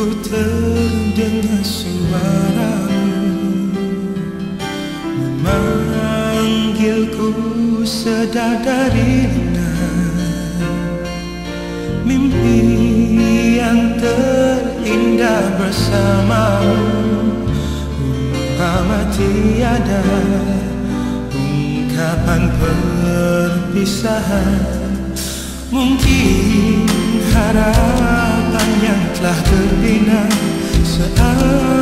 ku terdengar suaramu. Memanggilku sedadari Mimpi yang terindah bersamamu. Lama tiada ungkapan perpisahan. Mungkin telah terbina saat